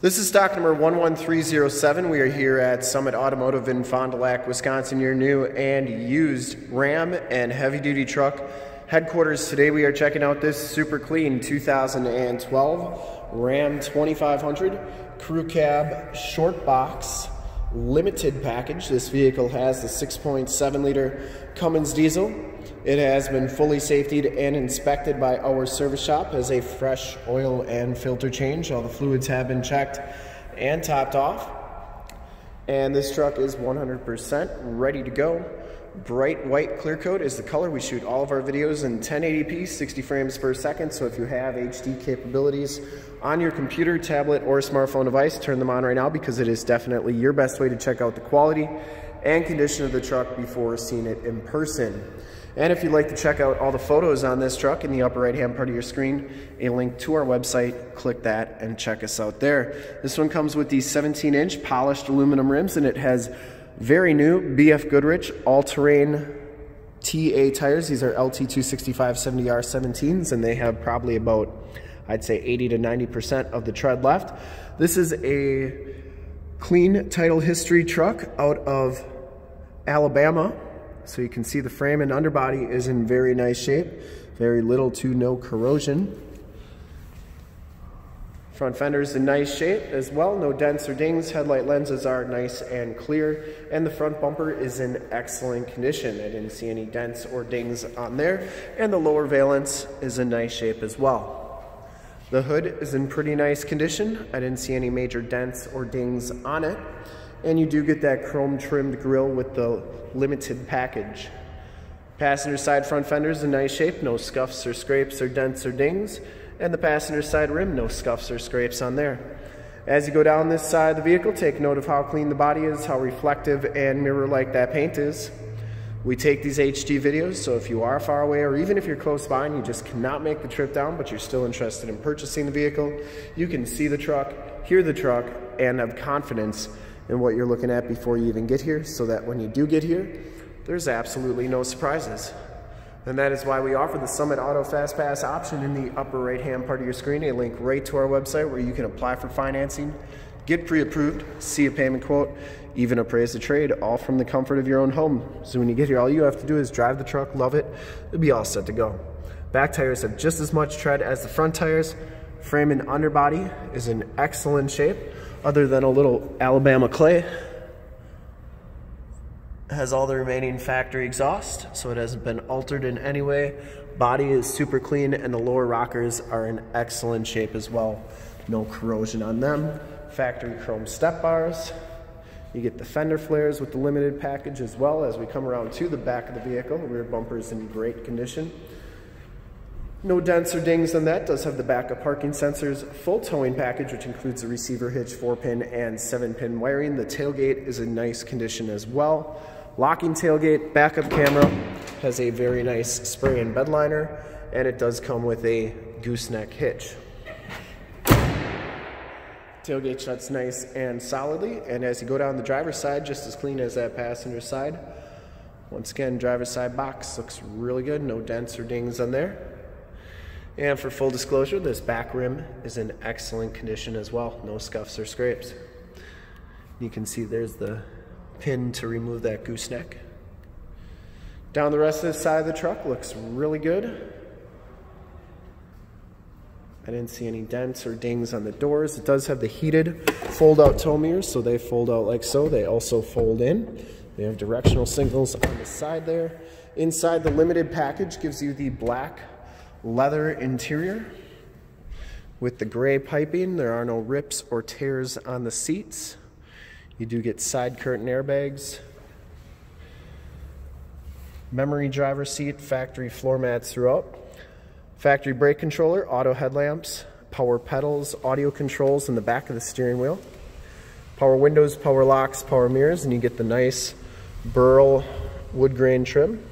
This is stock number 11307. We are here at Summit Automotive in Fond du Lac, Wisconsin, your new and used Ram and heavy duty truck headquarters. Today we are checking out this super clean 2012 Ram 2500 crew cab short box limited package. This vehicle has the 6.7 liter Cummins diesel. It has been fully safetied and inspected by our service shop as a fresh oil and filter change. All the fluids have been checked and topped off. And this truck is 100% ready to go. Bright white clear coat is the color. We shoot all of our videos in 1080p, 60 frames per second. So if you have HD capabilities on your computer, tablet, or smartphone device, turn them on right now because it is definitely your best way to check out the quality and condition of the truck before seeing it in person. And if you'd like to check out all the photos on this truck in the upper right hand part of your screen, a link to our website, click that and check us out there. This one comes with these 17 inch polished aluminum rims and it has very new BF Goodrich all-terrain TA tires. These are LT265 70R 17s and they have probably about, I'd say 80 to 90% of the tread left. This is a clean title history truck out of Alabama. So you can see the frame and underbody is in very nice shape. Very little to no corrosion. Front fender's in nice shape as well, no dents or dings. Headlight lenses are nice and clear. And the front bumper is in excellent condition. I didn't see any dents or dings on there. And the lower valence is in nice shape as well. The hood is in pretty nice condition. I didn't see any major dents or dings on it. And you do get that chrome trimmed grille with the limited package. Passenger side front fenders in nice shape, no scuffs or scrapes or dents or dings. And the passenger side rim, no scuffs or scrapes on there. As you go down this side of the vehicle, take note of how clean the body is, how reflective and mirror-like that paint is. We take these HD videos, so if you are far away or even if you're close by and you just cannot make the trip down, but you're still interested in purchasing the vehicle, you can see the truck, hear the truck, and have confidence in what you're looking at before you even get here so that when you do get here, there's absolutely no surprises. And that is why we offer the Summit Auto Fast Pass option in the upper right hand part of your screen, a link right to our website where you can apply for financing, get pre-approved, see a payment quote, even appraise the trade, all from the comfort of your own home. So when you get here, all you have to do is drive the truck, love it, it'll be all set to go. Back tires have just as much tread as the front tires. Frame and underbody is in excellent shape other than a little Alabama clay. Has all the remaining factory exhaust, so it hasn't been altered in any way. Body is super clean and the lower rockers are in excellent shape as well. No corrosion on them. Factory chrome step bars. You get the fender flares with the limited package as well as we come around to the back of the vehicle. Rear bumper is in great condition. No dents or dings on that. Does have the backup parking sensors, full towing package, which includes the receiver hitch, 4-pin and 7-pin wiring. The tailgate is in nice condition as well. Locking tailgate, backup camera, has a very nice spray and bed liner, and it does come with a gooseneck hitch. Tailgate shuts nice and solidly, and as you go down the driver's side, just as clean as that passenger side. Once again, driver's side box looks really good, no dents or dings on there. And for full disclosure, this back rim is in excellent condition as well. No scuffs or scrapes. You can see there's the pin to remove that gooseneck. Down the rest of the side of the truck looks really good. I didn't see any dents or dings on the doors. It does have the heated fold-out tow mirrors, so they fold out like so. They also fold in. They have directional signals on the side there. Inside the limited package gives you the black leather interior with the gray piping. There are no rips or tears on the seats. You do get side curtain airbags, memory driver seat, factory floor mats throughout, factory brake controller, auto headlamps, power pedals, audio controls in the back of the steering wheel, power windows, power locks, power mirrors, and you get the nice burl wood grain trim.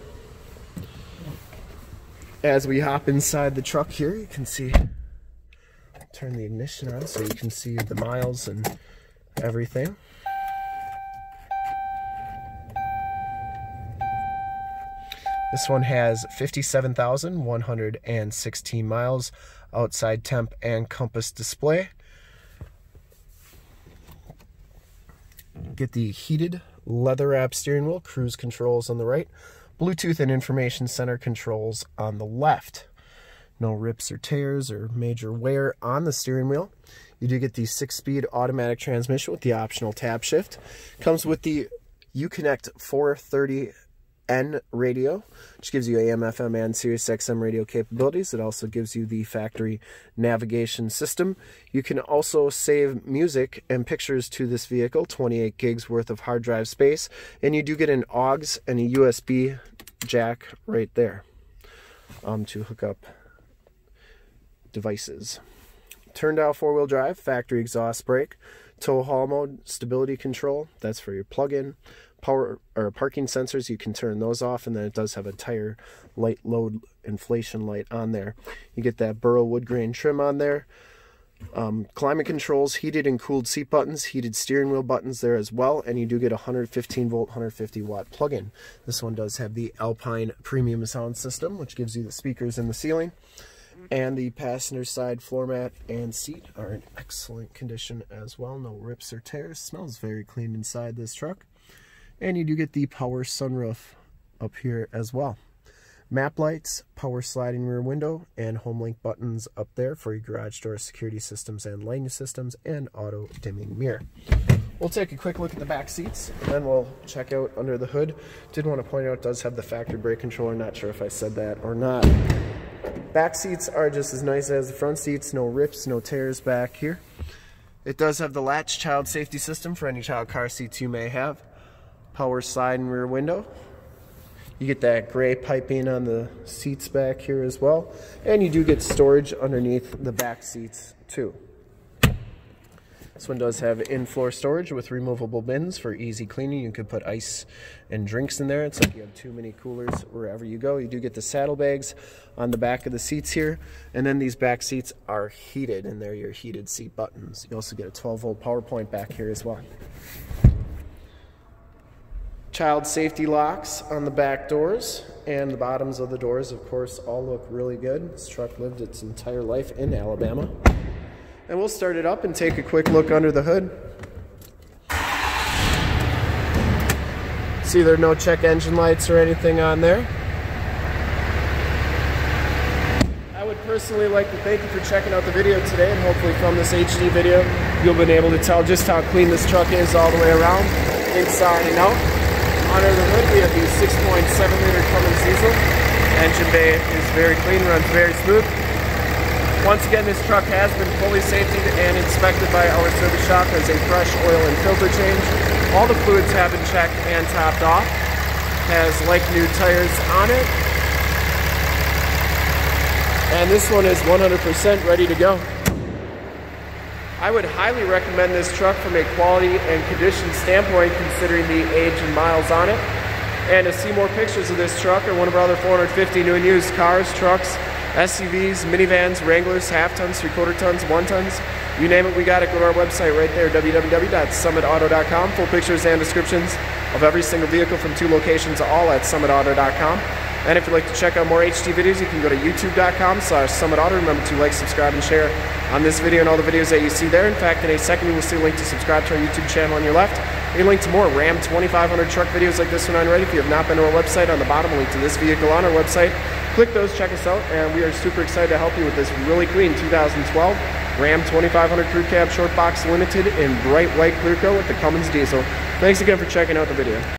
As we hop inside the truck here, you can see, turn the ignition on so you can see the miles and everything. This one has 57,116 miles outside temp and compass display. get the heated leather wrap steering wheel, cruise controls on the right, Bluetooth and information center controls on the left. No rips or tears or major wear on the steering wheel. You do get the six-speed automatic transmission with the optional tap shift. Comes with the Uconnect 430 N radio, which gives you AM, FM, and Sirius XM radio capabilities. It also gives you the factory navigation system. You can also save music and pictures to this vehicle, 28 gigs worth of hard drive space, and you do get an AUX and a USB jack right there um, to hook up devices. Turn dial four-wheel drive, factory exhaust brake, tow haul mode, stability control, that's for your plug-in power or parking sensors you can turn those off and then it does have a tire light load inflation light on there. You get that burl wood grain trim on there. Um, climate controls heated and cooled seat buttons heated steering wheel buttons there as well and you do get a 115 volt 150 watt plug-in. This one does have the alpine premium sound system which gives you the speakers in the ceiling. And the passenger side floor mat and seat are in excellent condition as well. No rips or tears. Smells very clean inside this truck and you do get the power sunroof up here as well. Map lights, power sliding rear window, and home link buttons up there for your garage door security systems and lighting systems, and auto dimming mirror. We'll take a quick look at the back seats, and then we'll check out under the hood. Did want to point out does have the factory brake controller. Not sure if I said that or not. Back seats are just as nice as the front seats. No rips, no tears back here. It does have the latch child safety system for any child car seats you may have power side and rear window. You get that gray piping on the seats back here as well. And you do get storage underneath the back seats too. This one does have in-floor storage with removable bins for easy cleaning. You could put ice and drinks in there. It's like you have too many coolers wherever you go. You do get the saddlebags on the back of the seats here. And then these back seats are heated and they're your heated seat buttons. You also get a 12 volt power point back here as well. Child safety locks on the back doors and the bottoms of the doors, of course, all look really good. This truck lived its entire life in Alabama. And we'll start it up and take a quick look under the hood. See there are no check engine lights or anything on there. I would personally like to thank you for checking out the video today and hopefully from this HD video you'll be able to tell just how clean this truck is all the way around, inside and out. Under the hood, we have the 6.7 liter Cummins diesel. Engine bay is very clean, runs very smooth. Once again, this truck has been fully safety and inspected by our service shop as a fresh oil and filter change. All the fluids have been checked and topped off. Has like new tires on it. And this one is 100% ready to go. I would highly recommend this truck from a quality and condition standpoint considering the age and miles on it. And to see more pictures of this truck or one of our other 450 new and used cars, trucks, SUVs, minivans, Wranglers, half tons, three quarter tons, one tons, you name it, we got it. Go to our website right there, www.summitauto.com. Full pictures and descriptions of every single vehicle from two locations, all at summitauto.com. And if you'd like to check out more HD videos, you can go to youtube.com slash summitauto. Remember to like, subscribe, and share on this video and all the videos that you see there. In fact, in a second, you will see a link to subscribe to our YouTube channel on your left. A link to more Ram 2500 truck videos like this one on Ready. If you have not been to our website, on the bottom, a link to this vehicle on our website. Click those, check us out, and we are super excited to help you with this really clean 2012 Ram 2500 Crew Cab Short Box Limited in bright white clear coat with the Cummins diesel. Thanks again for checking out the video.